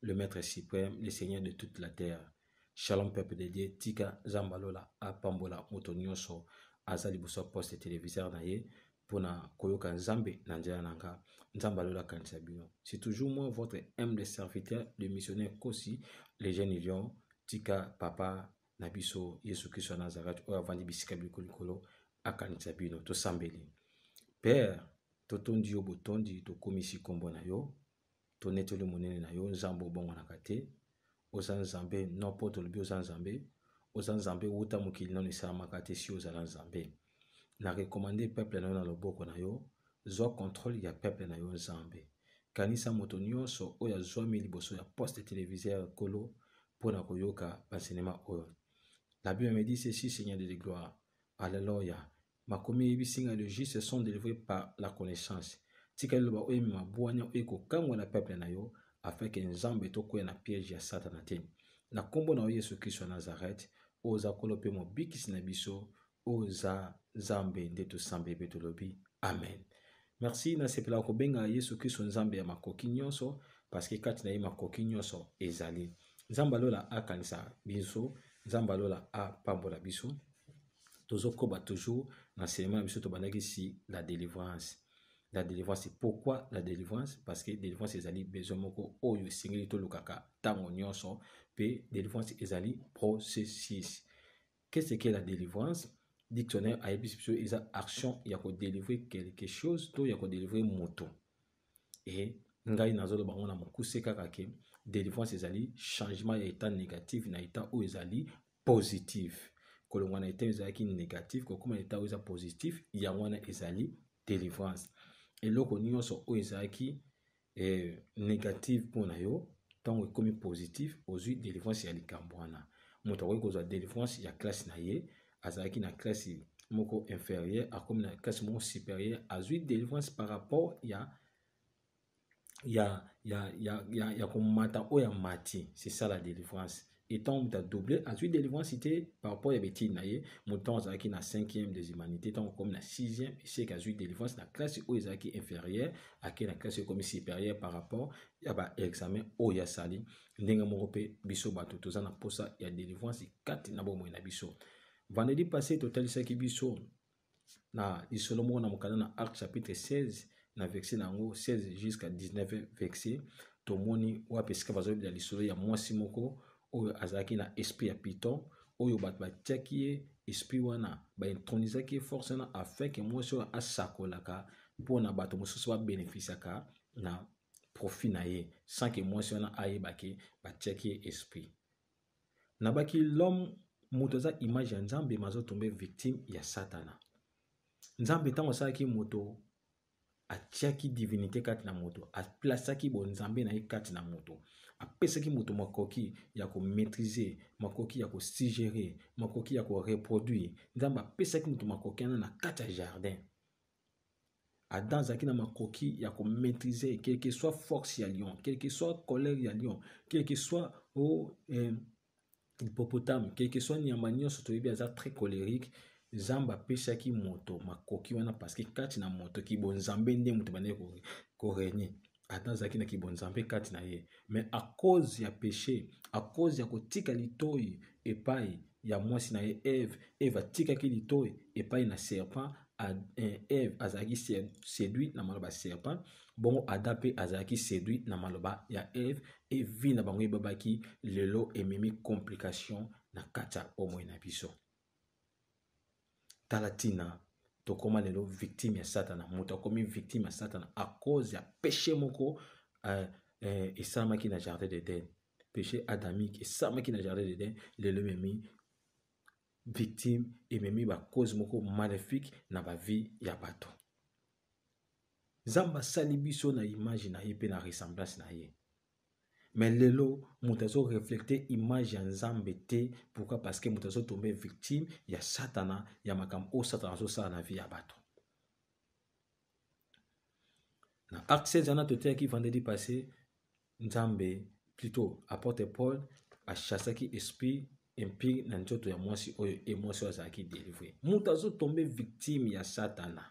le Maître suprême, le Seigneur de toute la terre. Shalom peuple de Dieu, tika Zamba Lola apambola moto nyonso aza liboso ya poste téléviseur na ye pona koyoka Nzambe na nzela na nga. Nzamba Lola kanisa bino. C'est toujours moi votre humble serviteur, le missionnaire Kosi, le jeune lion, tika papa na biso Yesu Kristo ya Nazareth oyo avandi bisika bilikolo likolo akanisa bino tosambeli. Père, totondi yo botondi tokomisi nkombo na yo tonetoli monene na yo nzambe obongwanaka te oza nzambe no mpo tolobi oza nzambe oza nzambe wuta mokili nano esalamaka te si ozala nzambe na recommande peuple na yo na loboko na yo zwa contrôle ya peuple na yo nzambe kanisa moto nyonso oyo azwami liboso ya poste televiseur kolo mpo na koyoka bansinema oyo la bible me dit ceci seigneur de gloire alleluia Makomi eyebisi nga le juste sont delivré par la connaissance. Tika liloba oyo emema bwanya oyo ekokangwa na peuple na yo afin que Nzambe tokwea na piège ya Satana te. Na kombo na yo Yesu Kristo ya Nazareth, oza kolo pe mobikisi na biso, oza Nzambe nde tosambeli pe tolobi. Amen. Merci, nasepelaka kobenga Yesu Kristo Nzambe ya makoki nyonso parce que kati na ye makoki nyonso ezali. Nzambe alola akanisa biso, Nzambe alola apambola biso. tozokoba toujours na enseignement biso tobandaki si la délivrance la délivrance pourquoi la délivrance parce que délivrance ezali besoin moko oyo esengeli tolukaka ntango nyonso mpe délivrance ezali processus qu'est-ce que la délivrance dictionnaire ayebisi biso eza action ya kodélivrer quelque chose to ya kodélivrer moto e ngai nazoloba yango na mokuse kaka ke délivrance ezali changement ya état négatif na état oyo ezali positif kolongwa na etat ezalaki négatif kokóma na etat oyo eza positif yango wana ezali délivrance eloko nyonso oyo ezalaki eh, négative mpo na yo ntango ekomi positif ozwi délivrance ya likambo wana moto akoki kozwa délivrance ya classe na ye azalaki na classe moko inférieure akomi na classe moko supérieure azwi délivrance par rapport ya ya, ya, ya, ya, ya komata oyo ya mati c'est ça la délivrance etant moto adouble azwi délivrance te par rapport ya betide na ye moto ntango azalaki na cinquième des humanités ntango okomi na sixième eseke azwi délivrance na classe oyo ezalaki inférieure ake na classe oyo ekomi supérieure par rapport ya baexamen oyo asali ndenge moko mpe biso bato toza na mposa ya délivrance kati na bomoi na biso vendredi passé totalisaki biso na lisolo moko na mokanda na Acte chapitre 16 na verset na yango 16 jusqu'à 19 verset tomoni wapi esika bazolobela lisolo ya mwasi moko oyo azalaki na esprit ya piton oyo bato batiaki ye esprit wana baintronisaki ye force wana afin ke mwasi oyo asakolaka mpo na bato mosusu babenefisiaka na profit na ye sans ke mwasi wana ayeba ke batiaki ye esprit nabaki l'homme moto aza image ya nzambe ma azotombe victime ya satana nzambe ntango asalaki moto atiaki divinité kati na moto aplasaki bonzambe na ye kati na moto apesaki moto makoki ya komaîtrise makoki ya kosigere makoki ya koreproduire nzambe apesaki moto makoki wana na kati ya jardin Adam azalaki na makoki ya ko maîtriser quel que soit force ya lion, quel que soit colère ya lion, quel que soit oh, eh, hippopotame, quel que soit nyama nyonso toyebi aza très colérique. Nzambe apesaki moto makoki wana parce que kati na moto kibonzambe nde moto bandeki korenye. Adam azalaki na kibonzambe kati na ye, me a cause ya peche, a cause ya kotika litoi epai ya mwasi na ye Eve, Eve atikaki litoi epai na serpent, eh, Eve azalaki seduit na maloba serpent, bongo Adam mpe azalaki seduit na maloba ya Eve, e vie na bango ebabaki, lelo ememi complication na kati ya bomoi na biso. tala ntina tokoma lelo victime ya satana moto akomi victime ya satana a cause ya péché moko euh, euh, esalamaki na jardin d'eden péché adamique esalamaki na jardin d'eden lelo ememi victime ememi bacause moko maléfique na bavie ya bato nzambe asali biso na image na ye mpe na ressemblance na ye me lelo moto azo reflete image ya nzambe te pourkui parce que moto azo tombe victime ya satana ya makambo oyo satana azosala na vie ya bato na acte 16 wana toteyaki vendredi passé nzambe plutôt apotre paul achassaki esprit impire na nzoto ya mwasi oyo e mwasi oyo azalaki delivre moto azotombe victime ya satana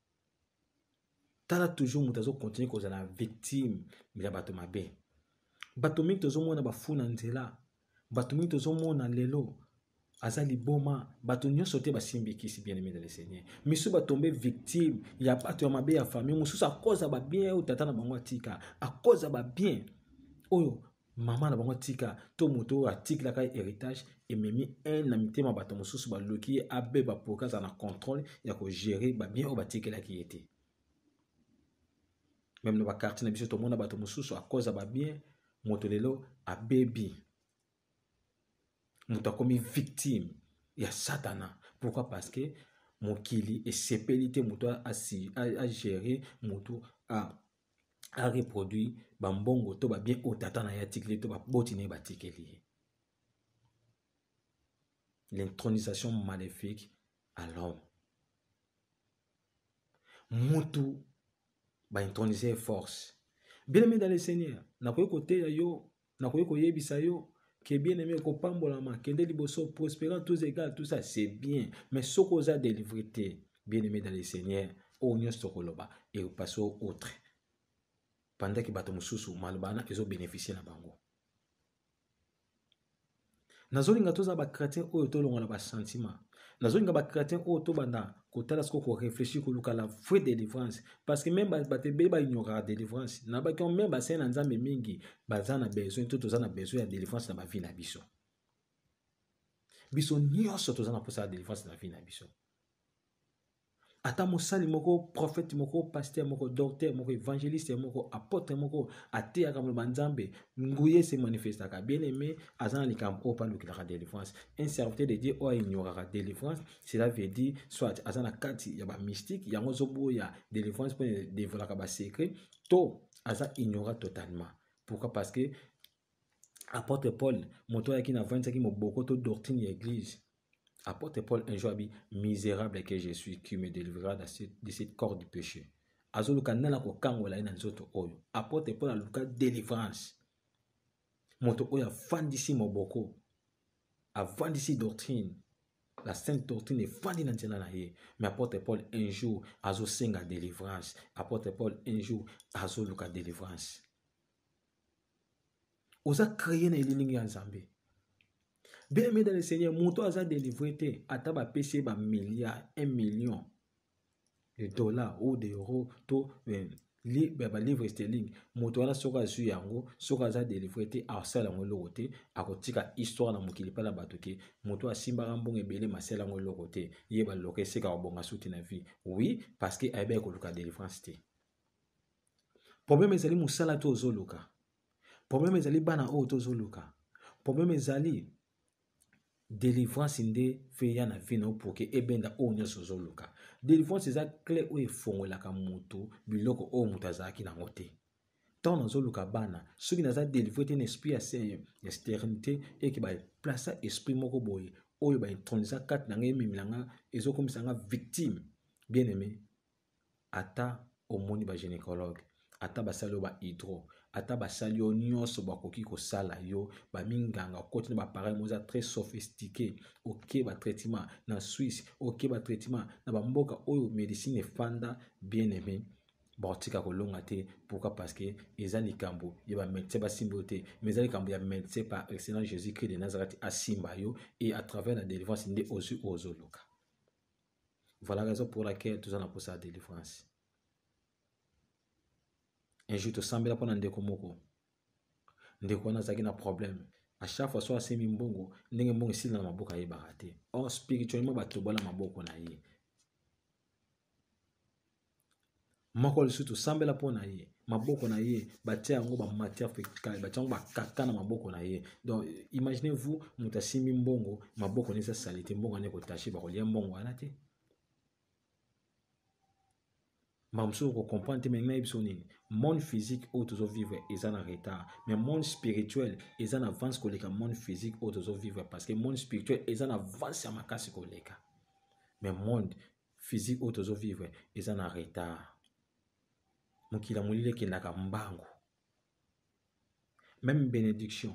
tala toujours moto azokontinue kozala victime ya bato mabe bato mingi tozomona bafu na nzela bato mingi tozomona lelo aza liboma bato nyonso te basimbi kisi bien aimé de le seigneur misu batombe victime ya bato ya mabe ya famille mosusu akoza babien oyo tata na bango atika akoza babien oyo mama na bango tika to moto oyo atikelaka ye héritage ememi haine na mitema bato mosusu baluki ye abeba mpo aza na contrôle ya kogere babien oyo batikelaki ye te meme na bakartier na biso tomona bato mosusu akoza babien moto lelo abebi moto akomi victime ya satana pourquoi parce que mokili esepeli te moto agere moto a reproduit bambongo to babien oyo tata na ye atikeli to baboti na ye batikeli ye l'intronisation maléfique à l'homme mutu baintronise ye force bien aimé dans le seigneur nakoki koteya yo nakoki koyebisa yo que bien aimé okopambolama kende liboso prospérant tous égal tout ça c'est bien mais soki oza délivré te bien aimé dans le seigneur oyo nyonso tokoloba epasse o autre pendant ke bato mosusu maloba wana ezobénéficie na bango nazolinga tozala bachrétien oyo tolongola basentiment nazolinga bachrétien oyo tobanda kotala soko koreflechir koluka la vraie délivrance parce que meme bato ebele baignoraka délivrance na baki yango meme basali na nzambe mingi baza na besoin to toza na besoin ya délivrance na bavie na biso biso nyonso toza na mposa ya délivrance na vie na biso ata mosali moko profete moko pasteur moko docteur moko evangeliste moko apotre moko ateyaka moloba nzambe nguye se manifestaka bien aimé aza na likambo oyo mpe alukelaka délivrance un serviteur de dieu oyo aignoraka délivrance cela veut dire soit aza na kati ya bamystique yango ezoboya délivrance mpo edevolaka basecret to aza ignora totalement pourquoi parce que apôtre paul moto ayaki na vandisaki moboko to doctrine ya église Apotre Paul un jour abi miserable que je suis qui me délivrera de cette, de cette corps du péché. Azoluka nana ko kangola ina nzoto oyo. Apotre Paul aluka délivrance. Moto oyo afandisi moboko. Afandisi doctrine. La sainte doctrine efandi na nzela na ye. Mais apotre Paul un jour azosenga délivrance. Apotre Paul un jour azoluka délivrance. oza kreye na elilingi ya nzambe bme dans le seigneur moto aza delivre te ata bapesi ye bamilliard 1 million de dollar ou de euro to eh, ya balivre sterling moto wana soki azwi yango soki aza delivre te asala yango eloko te akotika histoire na mokili mpe na bato ke moto asimbaka mbongo ebele masala yango eloko te ye baloka esika kobonga suti na vie oui parce que ayebaki koluka delivrance te problème ezali mosala to ozoluka problème ezali bana oyo tozoluka problème ezali délivrance nde feya na vie na opoke ebenda oyo nyonso ozoluka délivrance eza cle oyo efongolaka moto biloko oyo moto azalaki nango te ntango nazoluka bana soki naza délivre te na esprit ya, ya sternité eke baplaça esprit moko boye oyo baintronisa kati na ngai ememela nga ezokomisa nga victime bien aimé ata omoni ba gynécologue ata basali yo ba hydro ata basali yo nyonso bakoki kosala yo baminganga okoti na bapareil moza très sophistique oke batraitement na swisse oke batraitement na bamboka oyo médecine efanda bien aimé bakotika kolonga te pourquoi parce que eza likambo ya bamédecin basimba yo te mais eza likambo ya médecin par excellence jésus christ de nazareth asimba yo et à travers la délivrance nde ozwi ozoluka Voilà raison pour laquelle toza na posa ya délivrance. Un jour tosambela mpo na ndeko moko. Ndeko wana azalaki na problème. À chaque fois so asemi mbongo, ndenge mbongo esila na maboko ayebaka te. Or spirituellement batobola maboko na ye. moko lisusu tosambela mpo na ye maboko na ye batia yango bamatière fecale batia yango bakata na maboko na ye donc imaginez vous moto asimbi mbongo maboko na eza sali te mbongo ane kotache bakolia mbongo wana te mbaa mosusu kocomprendre te melinga yebiso nini monde physique oyo tozovivre eza na retard mais monde spirituel eza na avance koleka monde physique oyo tozovivre parce que monde spirituel eza na avance ya makasi koleka mais monde Physique oyo tozo vivre eza na retard. Mokili ya molili ekendaka mbangu. Meme benediction,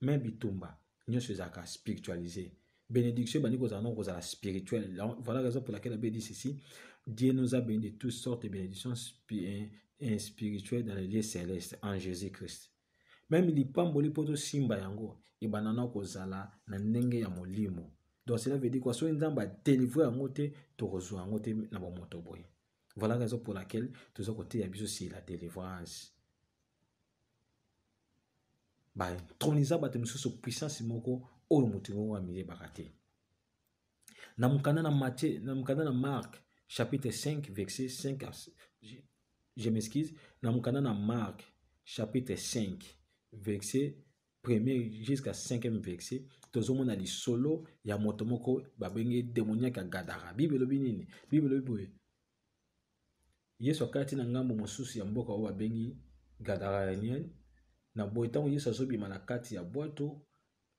meme bitumba, nyonso ezalaka spiritualise. Benediction ebandi kozala noko kozala spirituel. Voilà raison pour laquelle Abbé dit ceci. Dieu nous a bénis de toutes sortes de bénédictions spirituelles dans les lieux célestes en Jésus-Christ. meme lipamboli mpo tosimba yango ebanda na kozala na ndenge ya molimo donc cela veut dire quoi soki nzambe adelivre yango te tokozwa yango te na bomoto boye voilà raison pour laquelle toza koteya biso si la délivrance baintronisa bato mosusu puissance moko oyo moto yango amiyebaka te Na mokanda na Matthieu, na mokanda na Marc, chapitre 5, verset 5 à, je, je m'excuse, na mokanda na Marc, chapitre 5, verset premier jusqu'à cinquième verset tozomona lisolo ya moto moko babenge demoniaka gadara bible elobi nini bible elobi boye yesu akati na ngambo mosusu ya mboka oyo babengi gadaranienne na boye ntango yesu azobima na kati ya bwato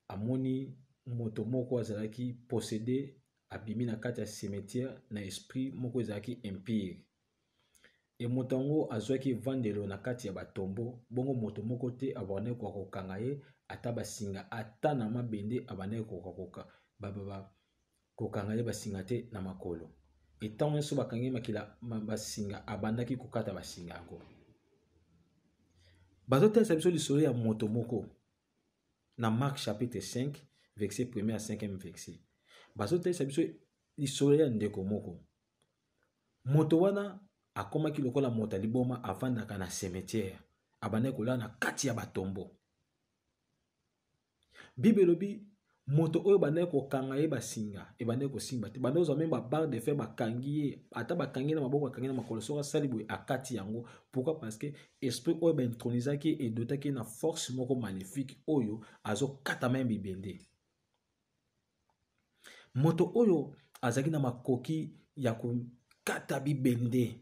amoni moto moko azalaki posede abimi na kati ya cimetière na esprit moko ezalaki impire e moto yango azwaki evandelo na kati ya batombo bongo moto moko te abandaki koka kokanga ye ata basinga ata na mabende abandaki koka koka kokanga ye basinga te na makolo e ntango nyonso bakangi makila basinga abandaki kokata basinga yango bazotalisa biso lisolo ya moto moko na Marc chapitre 5 verset 1 à 5e verset bazotalisa biso lisolo ya ndeko moko moto wana akomaki lokola moto ya liboma avandaka na cimetière abandaki kolala na kati ya batombo bible elobi moto oyo bandaki kokanga ye basinga ebandaki kosimba te banda ozwa meme babarre de fer bakangi ye ata bakangi na maboko akangi na makolo soki asali boye akati yango pourquoi parce que esprit oyo baintronisaki edotaki ye na force moko maléfique oyo azokata meme bibende moto oyo azalaki na makoki ya kokata bibende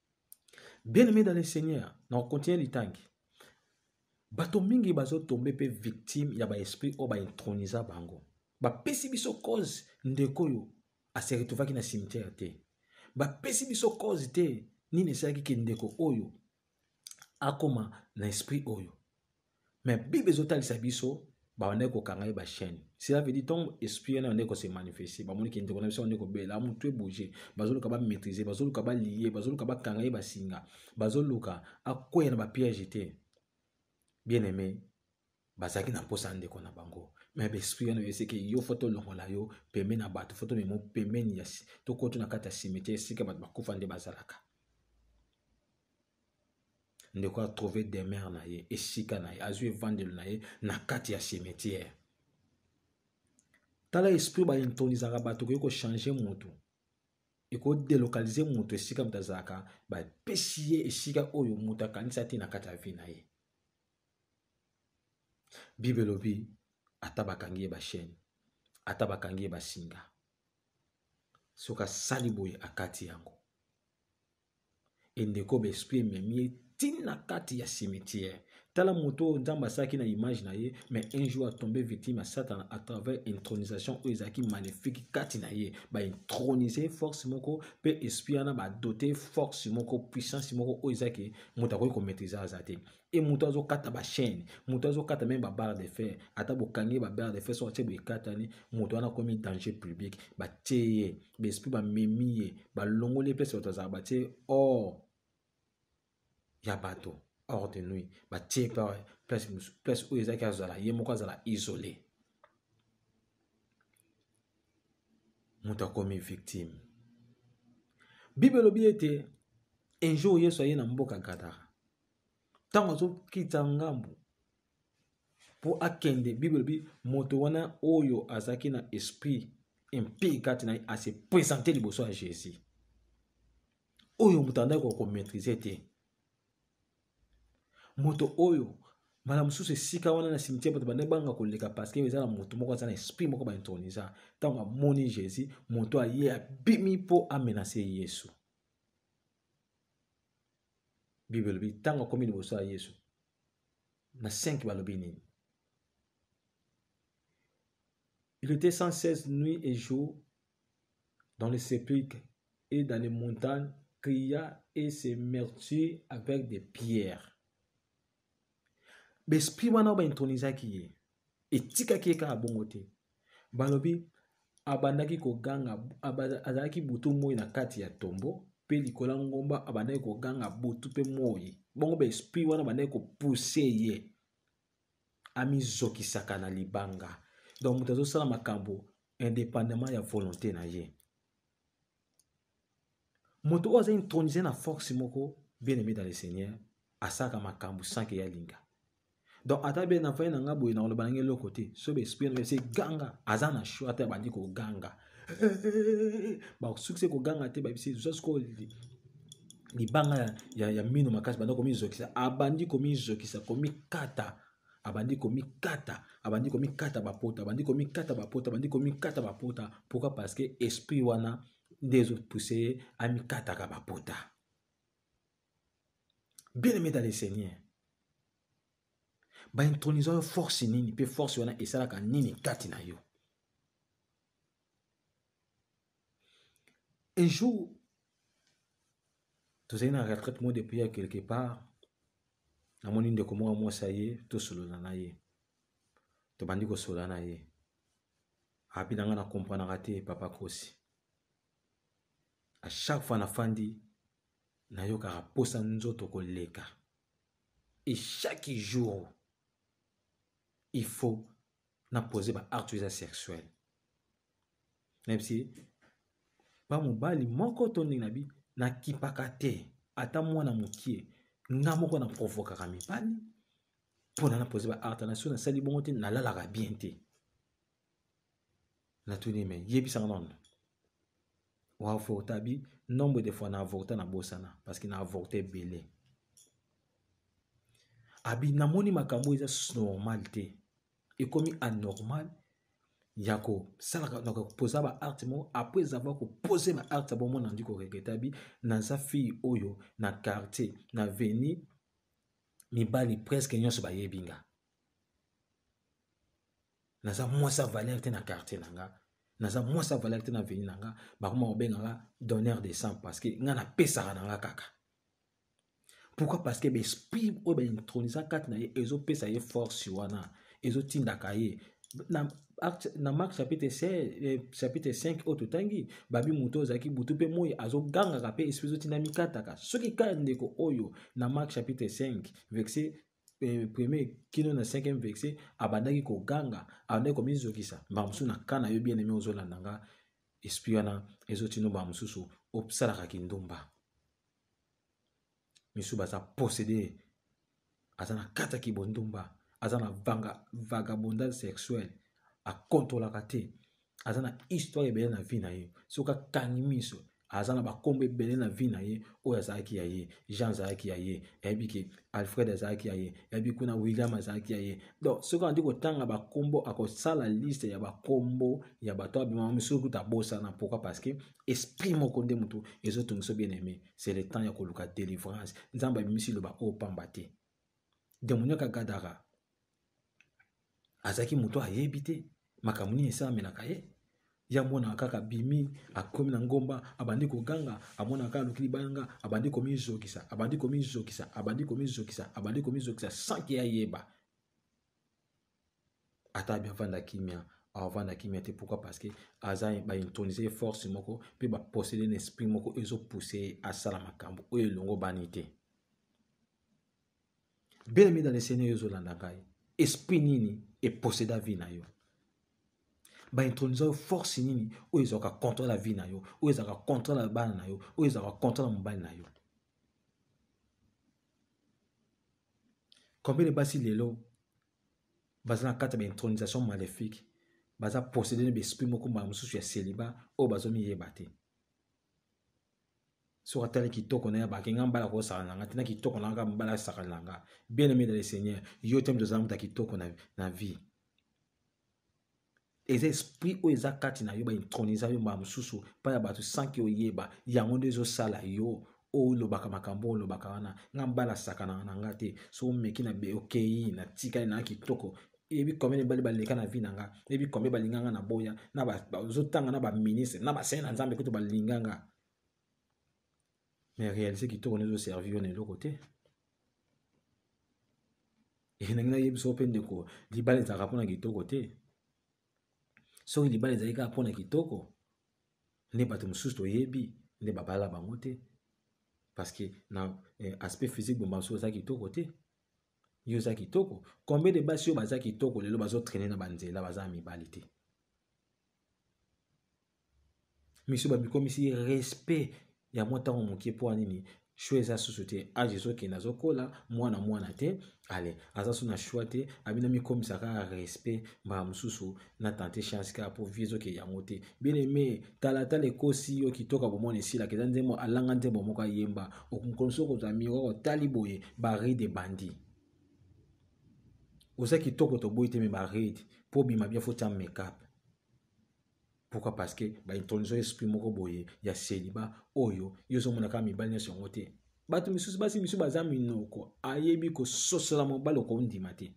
Bien aimé dans le Seigneur, na okontinye litangi. Bato mingi bazo tombe pe victime ya ba esprit oyo ba intronisa bango. Bapesi biso cause ndeko oyo ase retrouvaki na cimetière te. Bapesi biso cause te nini esalaki ke ndeko oyo akoma na esprit oyo. mais bible ezotalisa biso babandaki kokanga ye bachaine cela veut dire ntango esprit wana bandeki kose manifeste bamoni ke ndeko na biso bandeki kobela motu ebouge bazoluka bamaîtrise bazoluka balie bazoluka bakanga ye basinga bazoluka akweya na bapiège te bien aimé bazalaki na mposa ya ndeko na bango me baesprit wana oyeseke yo fo tolongola yo pembeni na bato fo tomemo pembeni tokoto na kati ya simetiere esika bato bakufa nde bazalaka ndeko a trouver demeure na ye esika na ye azwi evandelo na ye na kati ya cimetière tala esprit baintronisaka bato okoki kochange motu ekodelokalize motu esika moto azalaka bapesi ye esika oyo moto akanisa te na kati ya vie na ye bible elobi ata bakangi ye bachaine ata bakangi ye basinga soki asali boye akati yango e ndeko ba esprit ememi ye ti na kati ya cimetière tala moto oyo nzambe asalaki na image na ye mais un jour atombe victime ya satana à travers intronisation oyo ezalaki magnifique kati na ye baintronise ye force moko mpe esprit wana badote force moko puissance moko oyo ezaki moto akoki komaîtrise aza te e moto azokata bachaine moto azokata meme babarre de fer ata bokangi ye babarre de fer soki atye boye ekatani moto wana akomi danger public batye ye baesprit bamemi ye balongoli ye place bato azala batye or ya bato or de nuit batye place oyo ezalaki azala ye moko azala isole moto akomi victime bible elobi ete un jour yesu aye na mboka gadara ntango azokita ngambo mpo akende bible elobi moto wana oyo azalaki na esprit mpe kati na ye ase presente liboso ya jésus oyo moto andaki kokomaîtrise te moto oyo mbala mosusu esika wana na cimetière bato bande banga koleka parce que eza na moto moko aza na esprit moko baintronisa ntango amoni jésus moto aye abimi mpo amenase yesu bible elobi ntango akomi liboso ya yesu na 5 balobi nini il était 116 nuit et jour dans le sépulcre et dans les montagnes cria et se mertit avec des pierres baesprit wana oyo baintronisaki ye etikaki ye kaka bongo te balobi abandaki koganga azalaki butu moi na kati ya tombo mpe likolo ya ngomba abandaki koganga butu mpe moi bongo baesprit wana abandaki kopuse ye amizokisaka na libanga donc moto azosala makambo indépendamment ya volonté na ye moto oyo aza intronise na force moko bien aimé dans le seigneur asalaka makambo sans ke yalinga donc ata bie na fai na nga boye nakoloba nange eloko te soki esprit na se ganga aza na sho ata abandi koganga basukisi koganga te babisi zwa sikoyo libanga ya, ya, ya mino makasi banda komizokisa abandi komizokisa komikata abandi komikata abandi komikata bapota abandi komikata bapota abandi komikata bapota pourquoi parce que esprit wana nde ezopuse ye amikataka bapota bien aimé dans le seigneur baintronisa yo force nini mpe force wana esalaka nini kati na yo un jour tozali na retraite moko depuis ya quelque part namoni ndeko moko mwasi aye tosolola na ye tobandi kosolola na ye abi na ngai na kompranaka te papa kosi a chaque fois nafandi nayokaka mposa nzoto koleka et chaque jour il faut na poser ba actes eza sexuel nayebisi ba mobali moko to ndenge na bi nakipaka te ata mwana mokie nga moko na provokaka mibali mpona na poze ba arte na soki nasali bongo te nalalaka bien te natuni me yebisanga nano oavorta bi nombre de fois na avorta na bosana parce que na avorta ebele abi namoni makambo eza normal te ekomi anormal ya kosalaka na kopoza baarte moko après avoir kopose baarte bomona nandi koregretabi naza fille oyo na quartier na veni mibali presque nyonso bayebi nga naza mwasi ya valeur te na quartier na nga naza mwasi ya valeur te na veni na nga bakoma kobenga nga donneur de sang parce que nga napesaka na nga kaka pourquoi parce que baesprit oyo baintronisa kati na ye ezopesa ye force wana ezotindaka ye na, na mark chapitre 5 eh, chapitre 5 oyo totangi babi moto ozalaki butu mpe moi azogangaka mpe esprit ezotinda mikataka soki kaka ndeko oyo na mark chapitre 5 verset eh, premier kino na cinquième verset abandaki koganga abandaki komizokisa mbala mosusu na ka na yo bien aime ozolanda nga esprit wana ezotino mbala mosusu osalaka kindumba misusu baza posede aza na kati ya kibondumba aza na vagabondage sexuel akontolaka te aza na histoire ebele na vie na ye soki akangi miso aza na bakombo ebele na vie na ye oyo azalaki ya ye jean azalaki ya ye yayebi ke alfred azalaki ya ye yayebi kuna william azalaki ya ye donc soki andi kotanga bakombo akosala liste ya bakombo ya bato abima misusu kuta abosana pourkui parce que esprit moko nde motu ezotungisa bien aime c'est le temps ya koluka délivrance nzambe abimisi loba oyo pamba te demoniaka gadara azalaki moto ayebi te makambo nini esalamelaka ye ye amonaka kaka abimi akomi na ngomba abandi koganga amonaka kaka alukili bayanga abandi komizokisa abandi komizokisa abandi komizokisa abandi komizokisa sanke ayeba ata abi avanda kimia avanda kimia te pourquoi parce que aza baintonise ye force moko mpe baposede na esprit moko ezopousse ye asala makambo oyo elongo bani te belemi dans lesene oyo ezolanda ngai esprit nini eposeda vie na yo baintronise yo force nini oyo ezalaka contrôle ya vie na yo oyo ezalaka contrôle ya bana na yo oyo ezalaka contrôle ya mobali na yo Combien de basi lelo baza na kati ya baintronisation maléfique baza possédé na baesprit moko mbala mosusu ya céliba oyo bazomiyeba te soki atali kitoko na ye abaki nga mbala kosala na nga te na kitoko na nga mbala asakana na nga bien aimé dans le seigneur yo te moto ozala moto ya kitoko na, na vie eza esprit oyo eza kati na yo baintronisa yo mbala mosusu mpa ya bato sanki oyeba yango nde ezosala yo olobaka makambo olobaka wana nga mbala sakana na nga te so omeki na okei na tikali na kitoko eyebi combien mibali baleka na vie na nga eyebi combien balinga nga na boya ozotanga na baministre na basene na nzambe kutu balinga nga mais réaliser kitoko nde ezoservi yo na eloko te elingi nayebisa yo mpe ndeko libala ezalaka mpona kitoko te soki libala ezali kaka mpona kitoko nde bato mosusu toyebi nde babala bango te parce que na eh, aspect physique bomba mosusu eza kitoko te yo oza kitoko combien de basi oyo baza kitoko lelo bazotraine na banzela baza mibali te misu babikomisi respect ya mwa ntango moke mpo nini choix eza susu te age ezokende azokola mwana mwana te ale aza susu na choix te abino mikomisa kaka respect mbala mosusu na tante chance kaka mpo vie ezoke yango te bien aime talatala ekosi yo kitoka bomona esilaka eza nzembo alanga nzembo moko ayemba okomokonosi okozwa miroir otali boye baride bandi oza kitoko toboyi te me baride mpo obima bien fo tya makeup pourquoi parce que ba intronisation esprit moko boye ya celibat oyo yo ozomona kaka mibali nyonso yango te bato misusu basi misusu baza minoko ayebi kososola mobali okondima te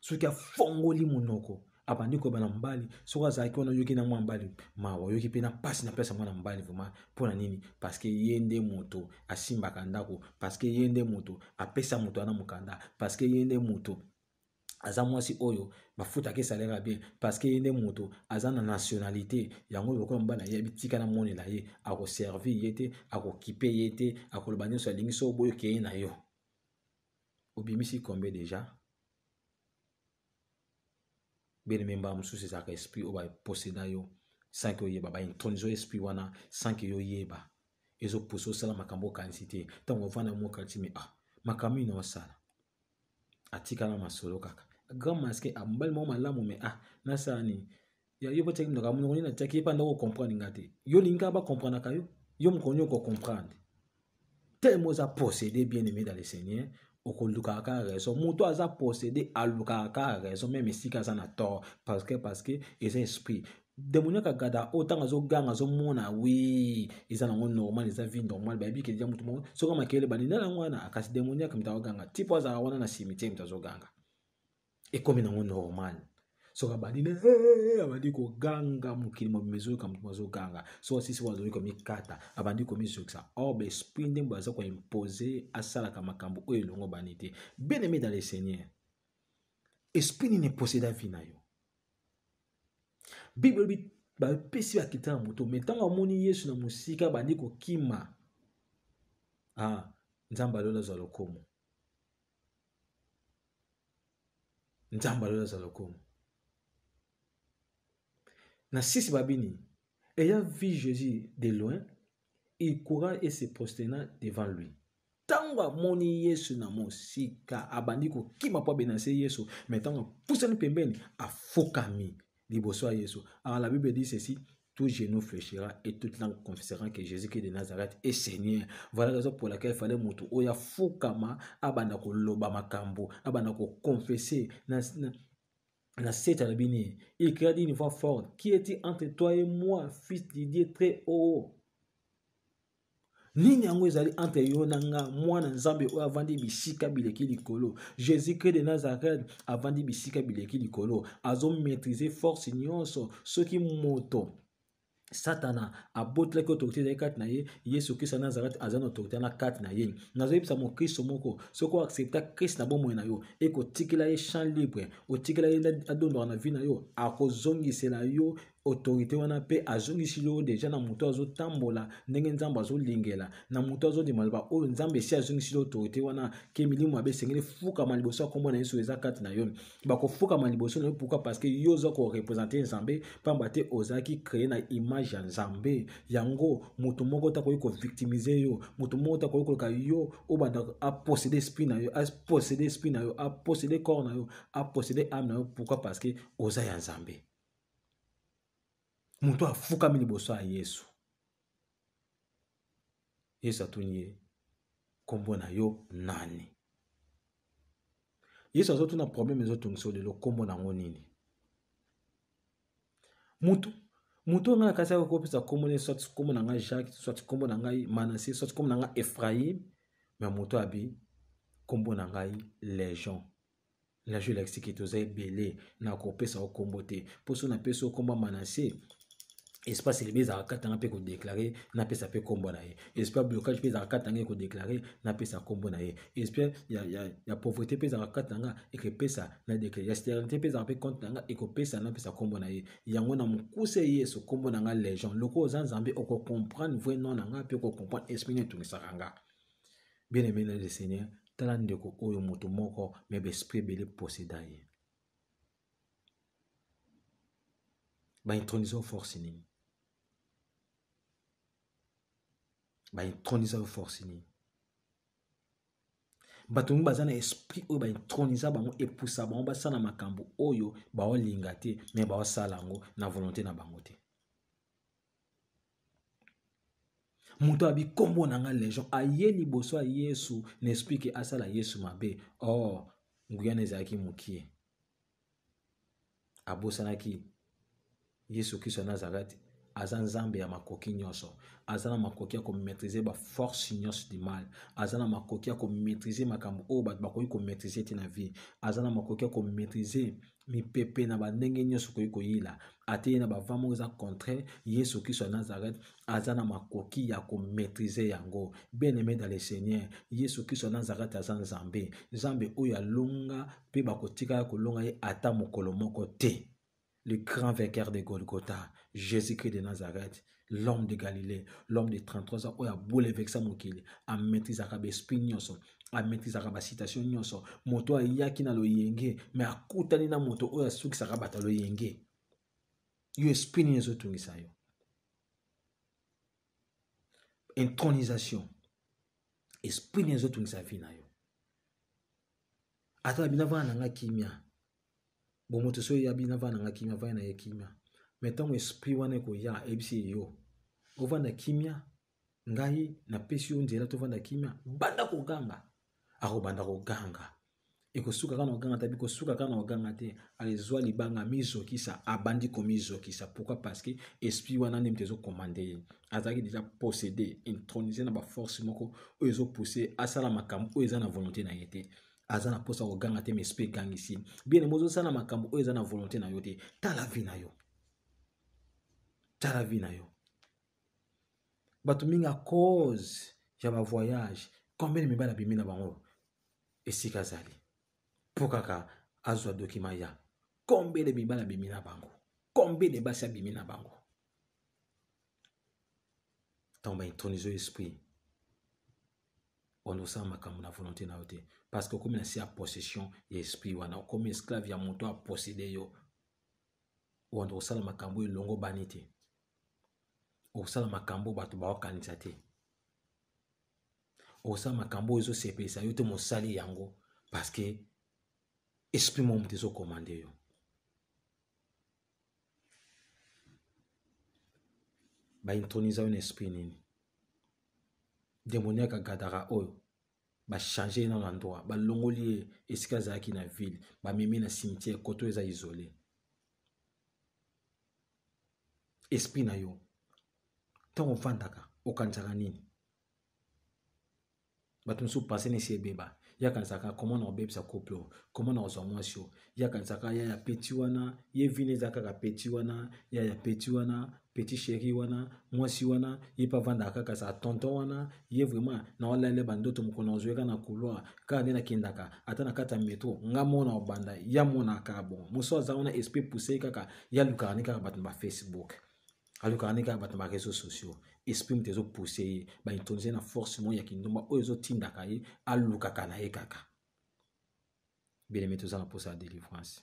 soki afongoli monoko abandi koyeba na mobali soki azalaki wana oyoki na mwa mobali mawa oyoki mpe na mpasi na mpasi ya mwana mobali vraimen mpo na nini parceke ye nde moto asimbaka ndako parceke ye nde moto apesa moto wana mokanda parceke ye nde moto aza mwasi oyo bafutaka esalaka bien parce que ye nde moto aza na nationalité yango lokola mobali ayebi tika na monela ye akoservir ye te akokipe ye te akoloba nyonso alingi so oboyi okei na yo obimisi kombe deja beneme mbala mosusu ezalaka esprit oyo baposeda yo sanke oyeba baintronise esprit wana sanke yo oyeba ezopusa osala makambo okanisi te ntango ovanda mwa kalisi me ah makambo nini osala atikala masolo kaka grand masque amobali moko malamu me ah nasala nini yo mpe otiaki monoko monoko nini atiaki ye mpe andako ocomprendre nga te yo olingi kaka bacomprenaka yo yo mokoni okocomprendre tellement oza possédé bien aimé dans le seigneur okolukaka kaka raison moto aza possédé alukaka kaka raison meme esika aza na tort parce que parce que eza esprit Demonia kagada oyo ntango azoganga azomona wi eza nango normal eza vie normal bayebi ke deja motu moko soki makelele baninda nango wana kasi demoniake moto agoganga ti mpo azala wana na cimetiere moto azoganga ekomi nango normal soki abandi ne abandi koganga mokili mobima ezoyoka moto azoganga soki asisi oyo azali komikata abandi komizokisa or baesprit ndembo aza koimpose asalaka makambo oyo elongo bani te bien aimé dans le seigneur esprit nini eposeda vi na yo bible elobi bapesi bakita na moto me ntango amoni yesu na mosika bandi kokima ah, nzambe alola azwa lokomo nzambe alola azwa lokomo na sisi babini ayant vu jésus de loin il coura et se prosterna devant lui ntango amoni yesu na mosika abandi kokima mpo abenanse yesu me ntango apusani pembeni afukami liboso ya yesu alors la bible dit ceci tout genou fléchira et toute langue confessera que jésus christ de nazareth est seigneur voilà raison pour laquelle fallait motu oyo afukama abanda koloba makambo abanda koconfesse na, na, na sete alobi nini il cria d'une voix forte qui est-il entre toi et moi fils de dieu très haut nini yango ezali entre yo na nga mwana nzambe oyo avandi bisika bileki likolo jésus christ de nazareth avandi bisika bileki likolo azomaîtrise force nyonso soki moto satana abotelaki autorité ezali kati na ye yesu kristo ya nazareth azali na autorité wana kati na ye nazoyebisa mokristo moko soki oaccepta kristo na bomoi na yo ekotikela ye champ libre otikela ye adondwaka na vie na yo akozongisela yo autorité wana mpe azongisili yo deja na moto azotambola ndenge nzambe azolingela na moto azondima loba oyo nzambe esi azongisili autorité wana ke milimu mabe esengeli fukama liboso ya nkombo na yesu eza kati na yo bakofukama liboso na yo pourkui parce que yo oza korepresente nzambe mpamba te ozalaki kreye na image ya nzambe yango moto moko te akoki kovictimize yo moto moko te akoki koloka yo obanda aposede esprit na yo aposede esprit na yo aposede corps na yo aposede ame na yo pourkui parce que oza ya nzambe moto afukami liboso ya yesu yesu atuni ye nkombo na yo nani yesu azotuna probleme ezotungisa lelo nkombo na yango nini moto moto oyo ngai nakasi yako kopesa nkombo ne soit nkombo na ngai jacques soit nkombo na ngai manase soit nkombo na ngai ephraim me moto abi nkombo na ngai legion lajo elakisi ke toza ebele na kopesa yo nkombo te mpo so napesi yo nkombo manase espace elebe ezalaka kati yanga mpe kodeklare napesa mpe nkombo na ye esprit blocage mpe ezalaka kati yanga ekodeklare napesa nkombo na ye esprit ya, ya, ya pauvreté mpe ezalaka kati yanga ekepesa na deklare ya stérilité mpe ezalaka mpe compte na yanga ekopesa napesa nkombo na ye yango na mokuse yesu nkombo na nga legend loko oza nzambe okocomprendre vrai nom na nga mpe okocomprendre esprit nini etungisaka nga bien aimé na le seigneur tala ndeko oyo moto moko me baesprit ebele poseda ye baintronisa yo force nini baintronisa yo force nini bato mingi baza na esprit oyo baintronisa bango epusa bango basala makambo oyo baolinga te me baosala yango na volonté na bango te moto abi nkombo na ngai legion aye liboso ya yesu na esprit ke asala yesu mabe or oh, nguya na ezalaki mokie abosanaki yesu kristo ya nazarete aza nzambe ya makoki nyonso aza na makoki ya komaîtrise baforce nyonso du mal aza na makoki ya komaîtrise makambo oyo bato bakoki komaîtrise te na vie aza na makoki ya komaîtrise mipepe na bandenge nyonso okoki koyila ata ye na bava moko eza contraire yesu kristo ya nazareth aza na makoki ya komaîtrise yango bien aimé dans le seigneur yesu kristo ya nazareth aza nzambe nzambe oyo alonga mpe bakotikala kolonga ye ata mokolo moko te le grand vainqueur de golgotha jésus christ de nazareth l'homme de galilée l'homme de 33 ans oyo aboulevexa mokili amaîtrisaka baesprit nyonso amaîtrisaka bacitation nyonso moto oyo ayaki na loyenge me akutani na moto oyo asukisaka bato ya loyenge yo esprit nini ezotungisa yo intronisation esprit nini ezotungisa vi na yo ata babina vana na ngai kimia bomoto so eyabi navanda nga kimia vaya na ye kimia me ntango esprit wana ekoya ayebisi ye yo ovanda kimia ngai napesi yo nzela tovanda kimia banda koganga akobanda koganga ekosuka kaka na koganga te bikosuka kaka na koganga te azwa libanga amizokisa abandi komizokisa pourquoi parce que esprit wana nde moto ezokomande ye azalaki deja possédé intronise na baforce moko oyo ezopousse asala makambo oyo eza na volonté na ye te aza na mposa koganga te mais esprit egangisi bien emo ozosala makambo oyo eza na volonté na yo te tala vi na yo tala vi na yo bato mingi a cause ya bavoyage combien mibali abimi na bango esika azali mpo kaka azwa dokima ya combien de mibali abimi na bango combien de basi abimi na bango ntango baintronise esprit wana osala makambo na volonté na yo te parce que okomi na se ya possession ya esprit wana okomi esclave ya moto apossede yo wana okosala makambo elongo bani te okosala makambo bato baokanisa te okosala makambo oyo ezosepelisa yo te mosali yango parce que esprit moko moto ezokomande yo ba introniser yo na esprit nini demoniaka gadara oyo bachange ye nano endroit balongoli ye esika azalaki na ville bamemi na cimetière koto eza isole esprit na yo ntango ofandaka okanisaka nini bato mosusu pase na esi ebeba ye akanisaka koma na kobebisa couple oyo koma na kozwa mwasi oyo ye akanisaka ya ya peti wana ye vini eza kaka peti wana ya ya peti wana peti sheri wana mwasi wana ye mpe avandaka kaka sa tonton wana ye vraiment na olale bandoto mokolo nazwi kaka na couloir kaka nde nakendaka ata na kati ya metro nga mona obanda ya monaka bon mosusu aza wana esprit pousse kaka ya lukaka ne kaka bato na bafacebook alukaka nde kaka bato na bareseau sociaux esprit moto ezopousse ye baintonise na force moi ya kindumba oyo ezotindaka ye alukaka na ye kaka beleme toza na mposa ya délivrance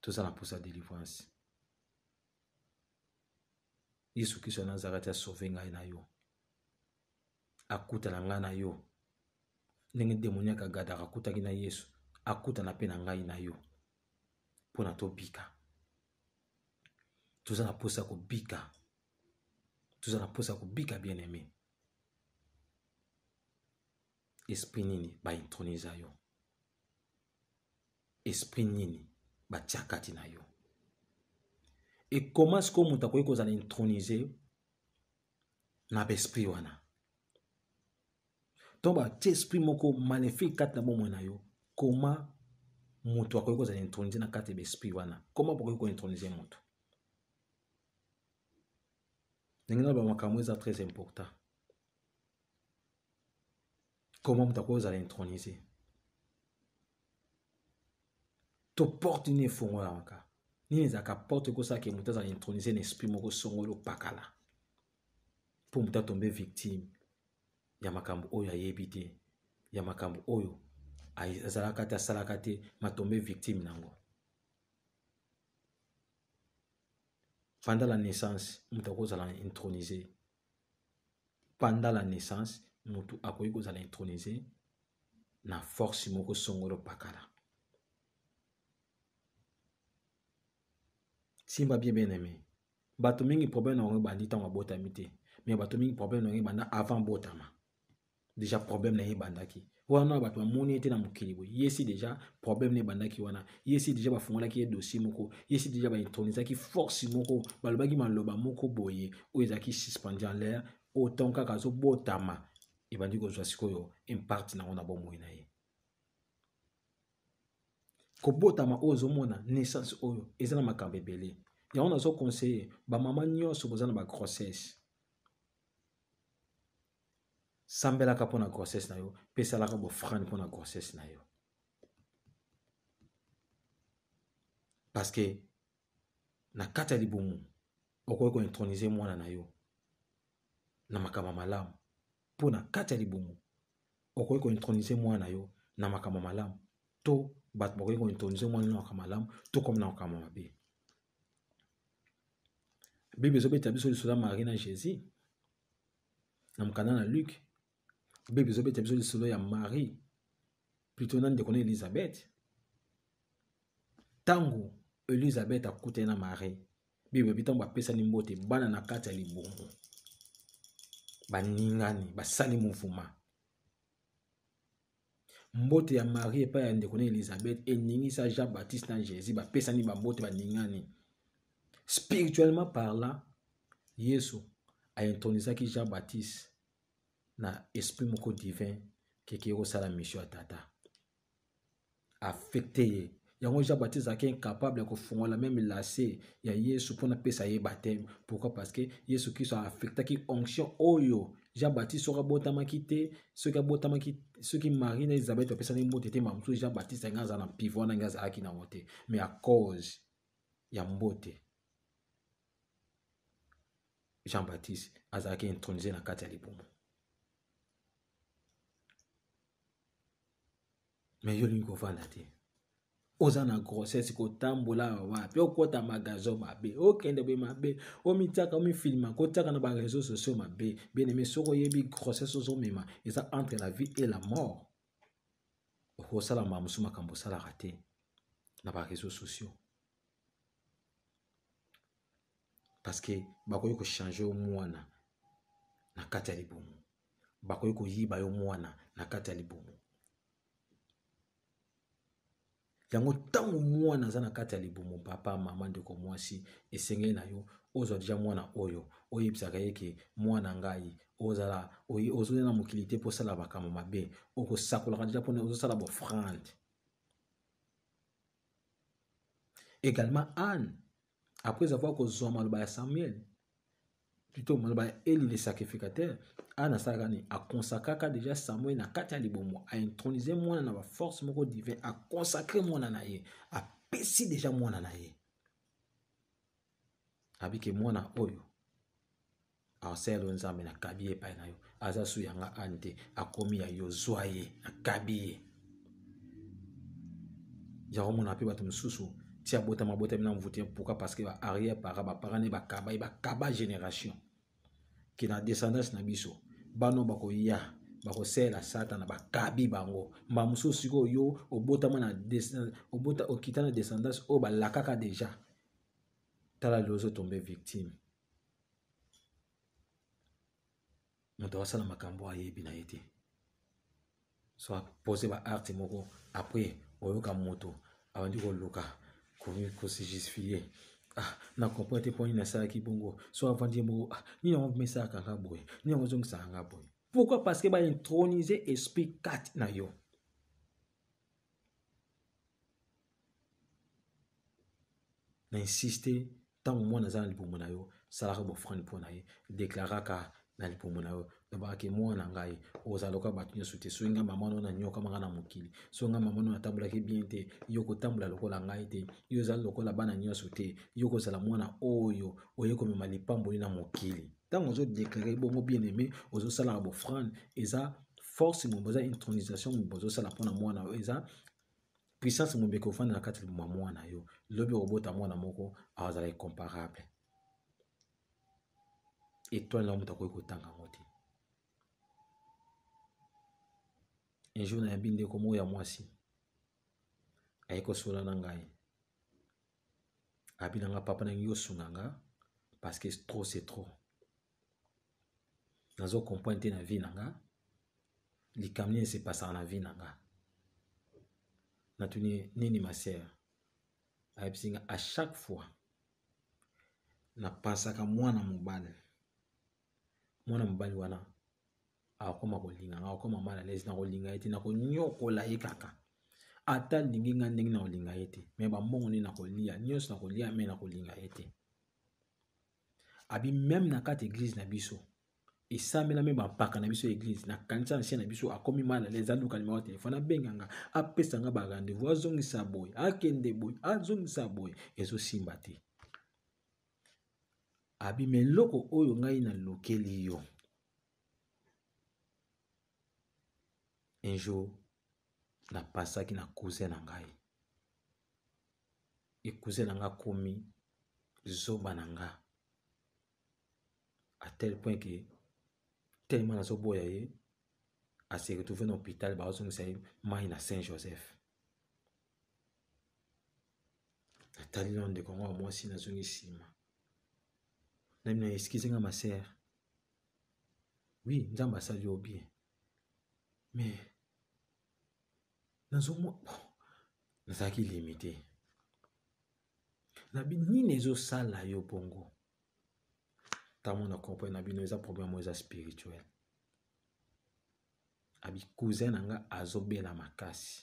toza na mposa ya délivrance yesu kristo ya nazareti asauve ngai na yo akutana ngai na yo ndenge demoniaka gadaka akutaki na yesu akutana mpe na ngai na yo mpo na tobika toza na mposa ya kobika toza na mposa ya kobika bien aime esprit nini baintronisa yo esprit nini batya kati na yo ekoma sikoyo moto akoki kozala intronise na baesprit wana to batie esprit moko magnifique kati na bomoi na yo koma moto akoki kozala intronise na kati ya baesprit wana koma bokoki kointronise moto ndenge na bamakambo eza très important koma moto akoki kozala intronise to porte nini efongolamaka nini ezalaka porte ekosalaka moto azala intronise na esprit moko songolo pakala mpo moto atombe victime ya makambo oyo ayebi te ya makambo oyo azalaka te asalaka te matombe victime nango panda la naissance moto akozala intronise panda la naissance moto akoki kozala intronise na force moko songolo pakala simba bien bien aimé bato mingi problème na bango ebandi ntango abotami te mais bato mingi problème na bango ebanda avant botama déjà problème na ye ebandaki wana bato bamoni ete na mokili boye ye si déjà problème na ebandaki wana ye si déjà bafungolaki ye dossier moko ye si déjà baintronisaki force moko balobaki maloba moko boye oyo ezalaki suspendu en l'air autant kaka azobotama ebandi kozwa sikoyo imparte na yango na bomoi na ye kobotama oyo ozomona naissance oyo eza na makambo ebele yango nazo conseille bamama nyonso boza na bagrossesse sambelaka mpo na grossesse na yo mpe esalaka bofrane mpo na grossesse na yo parce que na kati ya libumu okoki kointronise mwana na yo na makambo malamu mpo na kati ya libumu okoki kointronise mwana na yo na makambo malamu to bato bakoki kointronise mwana na makambo malamu to kome na makambo mabe bible ezobeta biso lisolo ya marie na jésus na mokanda na luke bible ezobeta biso lisolo ya marie pluto na ndeko na elizabeth ntango elizabeth akutani na marie Bible elobi ntango bapesani mbote, bana na kati ya libongo baningani basali muvuma. Mbote ya Marie epai ya ndeko na Elizabeth eningisa Jean Baptiste na Jesus, bapesani bambote baningani. Spirituellement parlant, Yesu aintronisaki Jean Baptiste na esprit moko divin keke ekosala mission ya Tata. affecte ye yango jean baptiste azalaki incapable ya kofungola meme lace ya yesu mpona apesa ye bateme pourquoi parce que yesu kristo affectaki onction oyo jean baptiste soki abotamaki te soki abotamaki soki marie na elizabeth bapesani mbote te ma mosusu jean baptiste yange aza na pivo wana nge azalaki nango te mais à cause ya mbote jean baptiste azalaki intronise na kati ya libumu mais yo olingi kovanda te oza na grossesse kotambola wapi okota magasin mabe okende boye mabe omitiaka omifilma kotiaka na bareseau sociaux mabe bieneme soki oyebi grossesse ozomema eza entre la vie et la mort okosala mbala mosusu makambo osalaka te na bareseau sociaux parce que bakoki kochange yo mwana na kati ya libumu bakoki koyiba yo mwana na kati ya libumu yango ntango mwana aza na kati ya libumu papa mama ndeko mwasi esengeli na yo ozwa deja mwana oyo oyebisaka ye ke mwana ngai ozala ozoya na mokili te mpo osala makambo mabe okosakolaka deja mpona ozosala bofrande également anne après avoir kozwa maloba ya samuel plutôt maloba ya eli le sacrificateur ana asalaka nini akonsacraka déjà samuel na kati ya libomo aintronise mwana na baforce moko divin akonsacre mwana na ye apesi déjà mwana na ye abike mwana oyo Marcel oyo nzambe nakabi ye epai na yo aza su ya nga ane te akomi ya yo zwa ye nakabi ye yango mona mpe bato mosusu ti abotama abotami na mvute pourquoi parce que ba arrière para bapara nde bakaba ye bakaba génération ke na descendance na biso bano bakoya bakosalela satana bakabi bango mba mosusu sikoyo yo obotama na obota okita na descendance oyo balakaka deja tala lelo ozotombe victime moto asala makambo ayebi na ye te so apose ba arte moko après oyoka moto abandi koluka kosijustifie ah, na comprendre te mpo nini nasalaki bongo so avandi ye moko ah, nini yango mesaka nga boye nini yango ezongisaka nga boye pourquoi parce que baintronise esprit kati na yo na insiste ntango mwana aza na libumu na yo salaka bofrande mpo na ye deklaraka na libumu na yo lobaka ke mwana na ngai ozala lokola bato nyonso te soki ngai mama no nanyokamaka na mokili soki ngai mama no natambolaki bien te yo kotambola lokola ngai te yo ozali lokola bana nyonso te yo kozala mwana oyo oye komema lipamboli na mokili ntango ozodeklare bongo bien aime ozosalaka bofrande eza force moboza intronisation moboza osala mpo na mwana oyo eza puissance mobimba ekofanda na kati libuma mwana yo lobi okobota mwana moko azala incomparable etoile na moto akoki kotanga yango te un jour nayebi ndeko moko ya mwasi aye kosola na ngai abi na nga papa na ngi osunga nga parce que trop c'est trop nazo comprendre te na vie na nga likambo nini esepasaka na vie na nga natuni nini ma sœur ayebisi nga à chaque fois napansaka mwana mobali mwana mobali wana akoma kolinga nga akoma mal à l'aise nakolinga ye te nakonyokola ye kaka ata alingi nga ndenge nakolinga ye te me bambongo nini nakolia nyonso nakolia me nakolinga ye te abi meme na kati eglise na biso esambela meme bampaka na biso ya eglise na kanisa na sie na biso akomi mal à l'aise aluka nimero ya telefone abenga nga apesa nga ba rendez-vous azongisa boye akende boye azongisa boye ezosimba te abi me eloko oyo ngai nalukeli yo un jour napasaki na cousin na ngai ekuze na nga komi zoba na nga à tel point que tellement nazoboya ye ase retrouve na hôpital baozongisa ye mai na saint joseph natali na ndeko yango ya mwasi nazongi nsima nami na eskize nga masere oui nzambe asali yo bien mais nazomona nazalaki limite na nini ezosala yo bongo ntango na comprene na bino eza problème oyo eza spirituel abi cousin na nga azobela makasi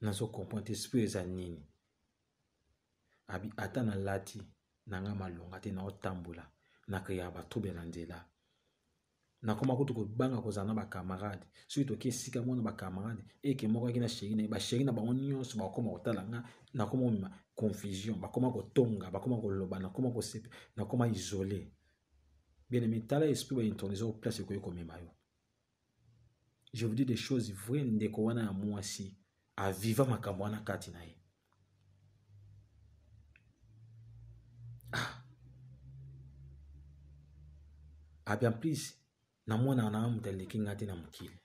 nazo comprendre te esprit eza nini abi ata nalati na nga malonga te naotambola na keyaka batrouble na nzela nakoma kutu kobanga kozala na bacamarade soki toki esika moko na bacamarade eke moko ayaki na sheri na ye basheri na bango nyonso bakoma kotala nga nakoma komema confusion bakoma kotonga bakoma koloba nakoma kosepe nakoma isole bien aimé tala esprit baintonisa o place ekoki komema yo je vous dis des choses vraies ndeko wana ya mwasi aviva makambo wana kati na ye abi en plus na mwana na moto aleki ngai te na mokili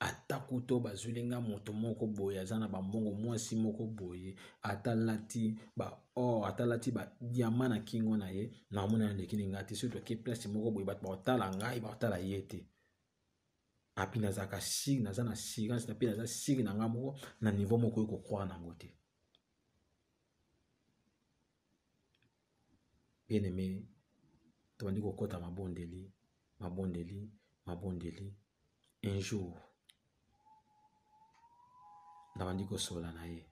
ata kuto bazwili ngai moto moko boye aza na bambongo mwasi moko boye ata lati ba or oh, ata lati ba diama na kingo na ye na mwana aleki na ngai te soki toke place moko boye bato bakotala ngai bakotala ye te api nazalaka sire naza na assurance na mpe naza sire na ngai moko na niveau moko oyo kokwaa na yango te bien aime tobandi kokɔta mabondeli mabondeli mabondeli un jour nabandi kosola na ye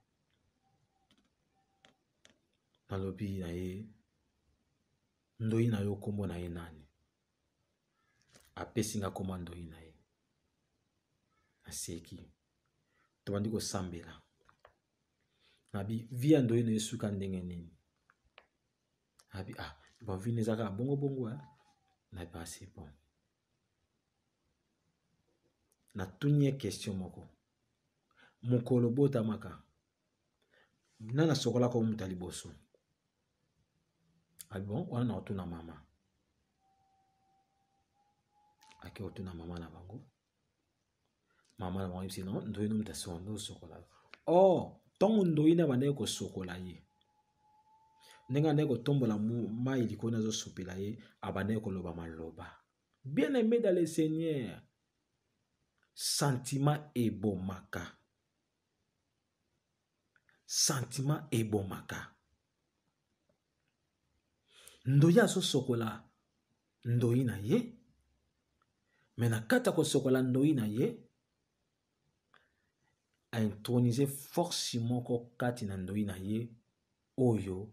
nalobi na ye ndoi na yo nkombo na ye nani apesi nga koma ndoyi na ye aseki tobandi kosambela nabi vi ya ndoyi na esuka ndenge nini abi ah bon vi na eza kaka bongo bongo a na basi bon natuni ye question moko mokolo botamaka nani asokolaka omuta liboso Ah bon, wana na otuna mama. Ake otuna mama na bango. Mama na bango yebisi no, ndoyi no mutasola ndo sokola. Oh, tongo ndoyi na bandaki kosokola ye. Ndenge andaki kotombola mai likolo na azosopela ye, abandaki koloba maloba. Bien aimé dans le Seigneur, sentiment ebomaka. sentiment ebomaka ndoyi azosokola ndoyi na ye me na kati ya kosokola ndoyi na ye aintronise force moko kati na ndoyi na ye oyo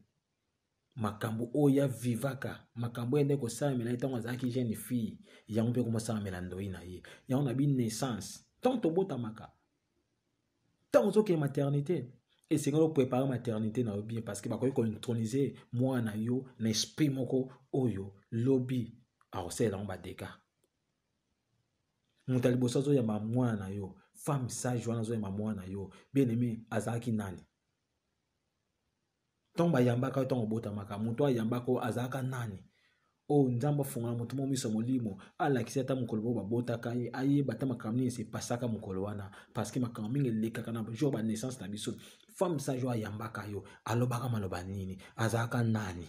makambo oyo ya vivaka makambo oyo nde kosalamela ye ntango azalaki jeune fille yango mpe komosalamela ndoyi na ye yango na bi naissance ntango tobotamaka ntango ozokende maternité esengeli oprepare maternité na yo bien parce que bakoki kointronise mwana na yo na esprit moko oyo lobi akosalela yango badega moto ya liboso azoyamba mwana na yo femme sage wana azoyamba mwana na yo bien aimé azalaki nani ntango bayambaka yo ntango obotamaka moto ayambaka oyo azalaka nani oyo oh, nzambe afungola moto mo miso molimo alakisi ata mokolo oyo babotaka ye ayeba ata makambo nini esepasaka mokolo wana parceke makambo mingi elekaka na jour ba naissance na biso femme sage oyo ayambaka yo alobaka maloba nini azalaka nani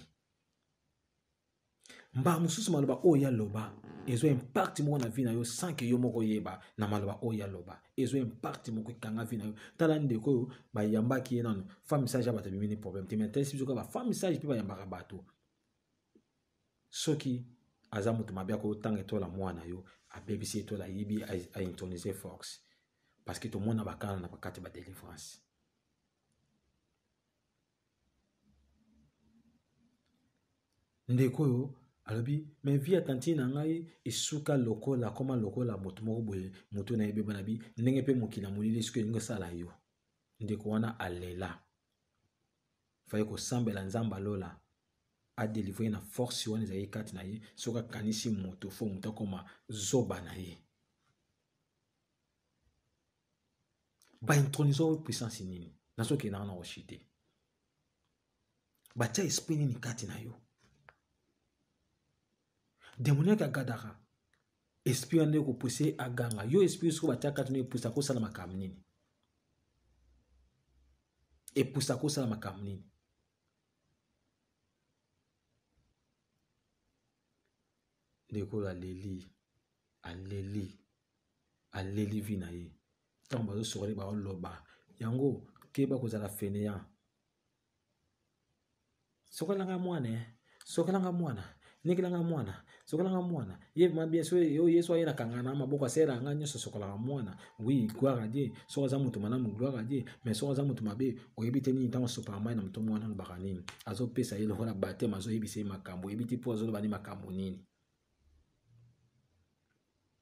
mbala mosusu maloba oyo ya loba ezwa impakti moko na vi na yo sanke yo moko oyeba na maloba oyo ya loba ezwa impakti moko ekanga vi na yo tala ndeko oyo bayambaki ye nano fa message ya bato ebimi ni problème te matalisi biso kaka bafa message mpe bayambaka bato soki aza moto mabe akotanga etola mwana yo abebisi etola ayibi aintonise force parce que tomona bakana na bakati badelivrance ndeko oyo alobi me vi ya tantine na ngai esuka lokola akoma lokola moto moko boye moto na ye beba na bi ndenge mpe mokili ya molili soki elingi osala yo ndeko wana alela fai kosambela nzambe alola adelivre ye na force wana ezali kati na ye soki akanisi moto fo moto akoma zoba na ye ba intronise oyo puissance nini nazokenda wana koshite batya esprit nini kati na yo demoniaka agadaka esprit wana ekopuse aganga yo esprit soki batya kati na epusa kosala makambo nini epusa kosala makambo nini ndeko aleli aleli aleli vi na ye ntango bazosokoli baoloba yango keba kozala feneyan sokolanga mwana eh. sokolanga mwana nikelanga mwana sokolanga mwana ye ma bien sûr yo yesu aye nakanga na maboko asela yanga nyonso sokolaka mwana oui gloire à dieu soki aza moto malamu gloire à dieu mais soki aza moto mabe oyebi te nini ntango asopaka mai na moto mwana olobaka nini azopesa ye lokola bateme azoyebisa ye makambo oyebi te mpo azoloba nde makambo nini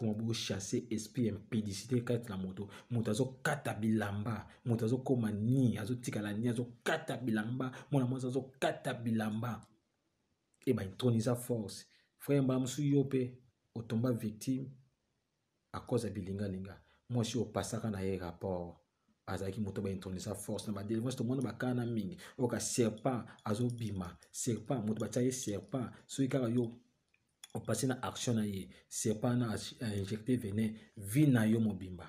koma bo chasser esprit ya impudicité kati na moto moto azokata bilamba moto azokoma ni azotikala ni azokata bilamba mwana mwasi azokata bilamba e baintronisa force frère mbala mosusu yo mpe otomba victime à cause ya bilingalinga mwasi oyo opasaka na ye rapport azalaki moto baintronisa force na badelivrance tomona bakana mingi oyoka serpent azobima serpent moto batya ye serpent soki kaka yo au passé na action na ye c'est pas na injecter venin vie na yo mobimba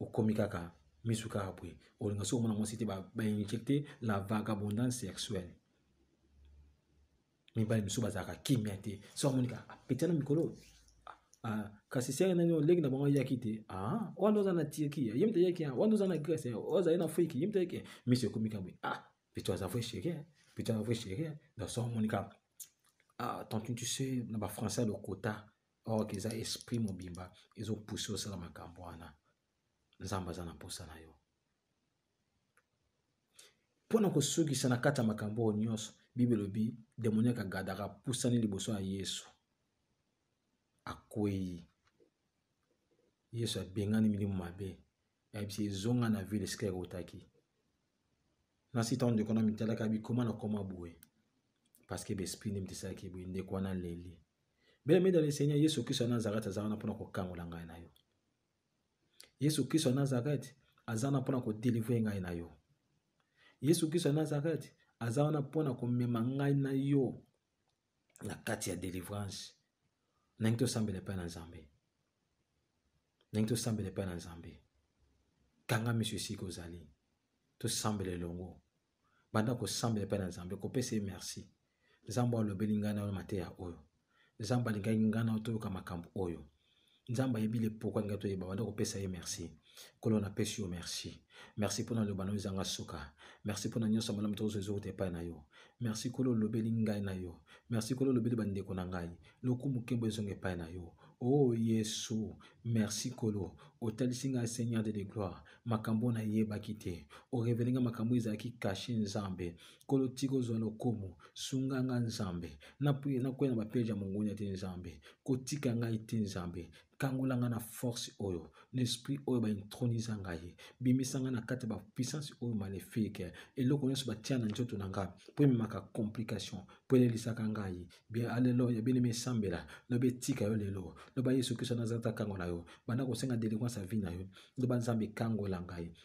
okomi kaka misu kaka boye olinga soki omona mwasi te bainjecte ba la vagabondance sexuelle mibali misusu bazalaka kimia te so amoni kaka apetya na mikolo Ah, kasi sere nani oleki na bango ayaki te ah, wana oza na turki ye moto ayaki wana oza na grèce ozali na afriki ye moto ayaki miso ekomi kamwe ah pito aza vrai chérie pito aza vrai chérie donc so omoni kaka ah, tantine tu sais na bafrançais ya lokota or oh, eza esprit mobimba ezopousse osala makambo wana nzambe aza na mposa na yo mpo na kosukisa na kati ya makambo oyo nyonso bible elobi demoniaka gadara apusani liboso ya yesu akwei yesu abengani milimu mabe ayebisi ezonga na vile esika ekotaki nasi ntango ndeko wana mitalaka bikoma na koma boye parceke baesprit nde mitisalaki boye ndeko wana leli bele meda le seigneur yesu kristo ya nazarete aza wana mpona kokangola ngai na yo yesu kristo ya nazarete aza wana mpona kodelivre ngai na yo yesu kristo ya nazarete aza wana mpona komema ngai na yo na kati ya delivrance ndenge tosambela epai na nzambe ndenge tosambela epai na nzambe kanga miso esika ozali tosambela elongo banda kosambela epai na nzambe kopesa ye merci nzambe alobeli ngai na yo mateya oyo nzambe alingaki ngai na yo toyoka makambo oyo nzambe ayebi le pourkui alinga toyeba banda kopesa ye merci nkolo napesi yo merci merci mpo na loba na yo ezanga suka merci mpo na nyonso ya malamu tokozwa ezowuta epai na yo merci nkolo olobeli ngai na yo merci nkolo olobeli bandeko na ngai lokumu nkembo ezonga epai na yo o oh, yesu merci nkolo otalisi ngai seigneur de de gloire makambo oyo nayebaki te orevele ngai makambo ezalaki kashe nzambe Nkolo tika ozwa lokumu sunga nga nzambe nakwei na bapiage ya mongonya te nzambe kotika ngai te nzambe kangola ngai na force oyo na esprit oyo baintronisa ngai bimisa ngai na kati ya bapuissance oyo maléfique eloko nyonso batia na nzoto na ngai mpo ememaka complication mpo elelisaka ngai bia aleloya bino misambela loba etika yo lelo loba yesu kristo nazalata kango na yo banda kosenga delivrance ya vi na yo loba nzambe kangola ngai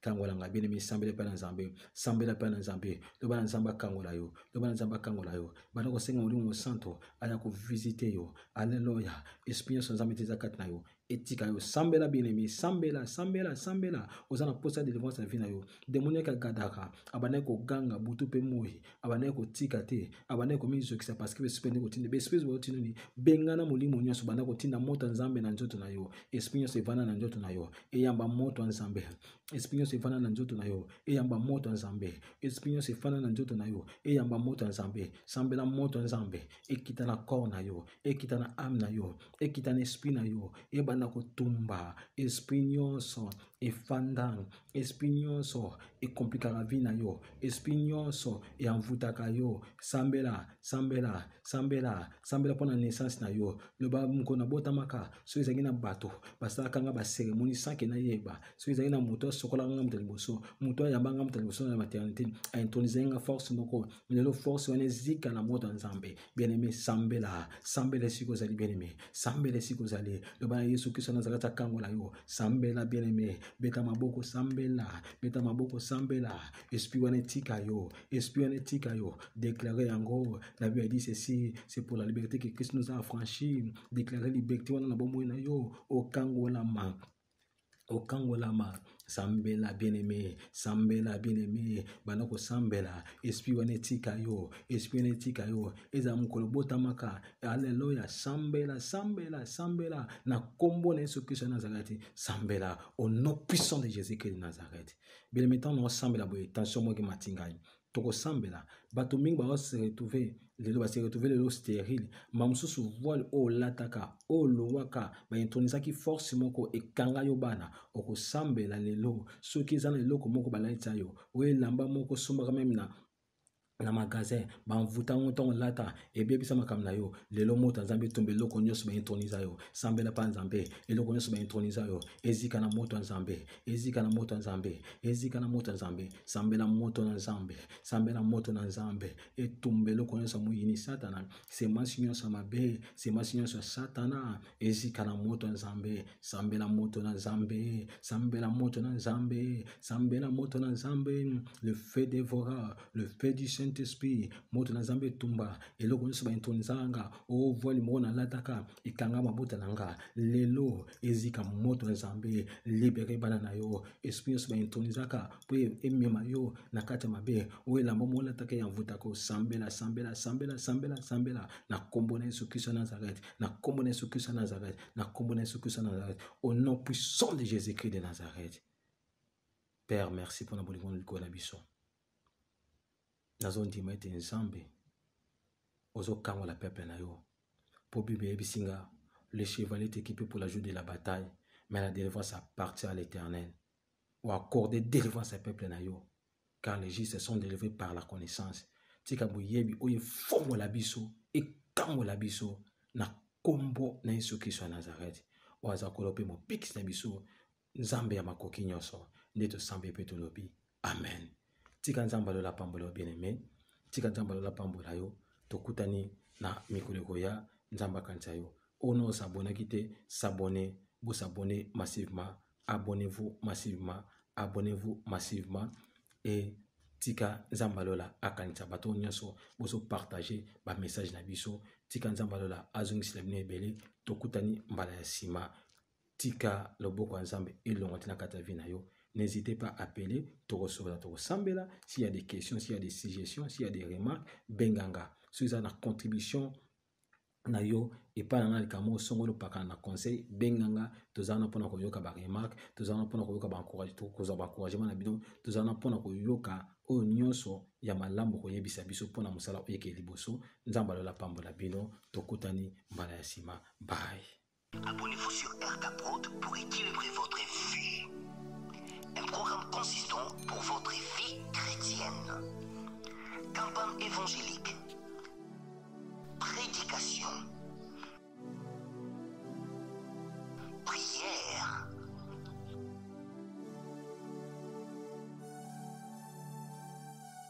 kangola ngai bien aimé sambela epai na nzambe sambela epai na nzambe loba na nzambe akangola yo loba na nzambe akangola yo banda kosenga molimo mosanto aya kovisite yo aleluya esprit nyonso nzambe te eza kati na yo etika yo sambela bien aimé sambela sambela sambela oza na posa ya delivrance ya vie na yo demoniaki agadaka abandaki koganga butu mpe moi abandaki kotika te abandaki komizokisa parceke baesprit ndenge otindi baesprit baotinda nini bengana molimo nyonso banda kotinda moto ya nzambe na nzoto na yo esprit nyonso evanda na nzoto na yo eyamba moto ya nzambe esprit nyonso efanda na nzoto na yo eyamba moto ya nzambe esprit nyonso efanda na nzoto na yo eyamba moto ya nzambe sambela moto ya nzambe ekita na corps na yo ekita na ame na yo ekita na esprit na yo ebanda kotumba esprit nyonso efanda esprit nyonso ekomplikaka vi na yo esprit nyonso eanvutaka yo sambela sambela sambela sambela mpo na naissance na yo loba moko nabotamaka soki ezalaki na bato basalaka nga baseremoni sanke nayeba soki ezalaki na moto asokolaka nga moto liboso moto ayamba nga moto liboso na maternité aintronise nga force moko lelo force wana ezika na moto ya nzambe bien-aimé sambela sambela esika ozali bien-aimé sambela esika ozali loba na yesu kristo nazalaki akangola yo sambela bien-aimé beta maboko sambela beta maboko sambela esprit wana etika yo esprit wana etika yo déclare yango la bible dit ceci c'est pour la liberté que christ nous a affranchi déclare liberté wana na bomoi na yo okangolama okangolama sambela bien aime sambela bien aime banda kosambela esprit wana etika yo esprit wana etika yo ezala mokolo botamaka aleluya sambela sambela sambela na nkombo na yesu kristo ya nazareti sambela au nom puissant de jésus christ de nazareth bien aime ntango naosambela boye tension moki mati ngai tokosambela bato mingi baoseretrouve lelo baseretrouve lelo sterile ma mosusu voile oyo olataka oyo olowaka baintronisaki force moko ekanga yo bana okosambela lelo soki eza na eloko moko balatisa yo oyo elamba moko sombaka meme na na magasin banvuta yango ntango olata ebebisa makambo na yo lelo moto ya nzambe etumba eloko nyonso baintronisa yo sambela mpa nzambe eloko nyonso baintronisa yo ezika na moto ya nzambe ezika na moto ya nzambe ezika na moto ya nzambe sambela moto na nzambe sambela moto na nzambe etumba eloko nyonso moyini satana semasi nyonso ya mabe semasi nyonso ya satana ezika na moto ya nzambe sambela moto na nzambe sambela moto na nzambe sambela moto na nzambe le feu devora le feu du saint esprit moto na nzambe etumba eloko nyonso baintonzanga ovoile moko nalataka ekanga mabota na nga lelo ezika moto na nzambe libere bana na yo esprit nyonso baintonizaka mpo e, emema yo na kati ya mabe oyo elamba molataka ya mvuta kosambela sambela sambela sambela sambela na nkombo na yesu kristo ya nazareth na nkombo na yesu kristo ya nazareth na nkombo na yesu kristo ya nazareth au nom puissant de jésus christ de nazareth père merci mpo na bolingo na likolo na biso nazondima ete nzambe ozokangola peuple na yo mpo bible eyebisi nga le chevalier est équipé pour la jour de la bataille mais la délivrance appartient à l'éternel oaccorde délivrance ya peuple na yo car les justes sont délivrés par la connaissance tika boyebi oyo efongola biso ekangola biso na nkombo na yesu kristo ya nazarete oyo aza kolo mpe mobikisi na biso Nzambe ya makoki nyonso nde tosambeli mpe tolobi amen. Tika Nzambe alola pambola yo bien aime, tika Nzambe alola pambola yo. Tokutani na mikolo ekoya, Nzambe akanisa yo. Oyo na osabonaki te, s'abonner, bo s'abonner massivement, abonnez-vous massivement, abonnez-vous massivement et tika Nzambe alola akanisa bato nyonso bozo partager ba message na biso. Tika Nzambe alola azongisela bino ebele, tokutani mbala ya sima. tika loboko ya nzambe elongo te na kati ya vie na yo n'hésitez pas appeler tokosolola tokosambela s'il y a des questions s'il y a des suggestions s'il y a des remarques benganga soki eza na contribution na yo epai na ngai likambo oyo songolo pakana na conseil benganga toza wana mpona koyoka baremarke toza wana mpona koyoka kozwa baencouragement na bino toza wana mpona koyoka oyo nyonso ya malamu koyebisa biso mpona mosala oyo eke liboso nzambe alola pambola bino tokutani mbala ya nsima bai Abonnez-vous sur RK Prod pour équilibrer votre vie programme consistant pour votre vie chrétienne. Campagne évangélique. Prédication. Prière.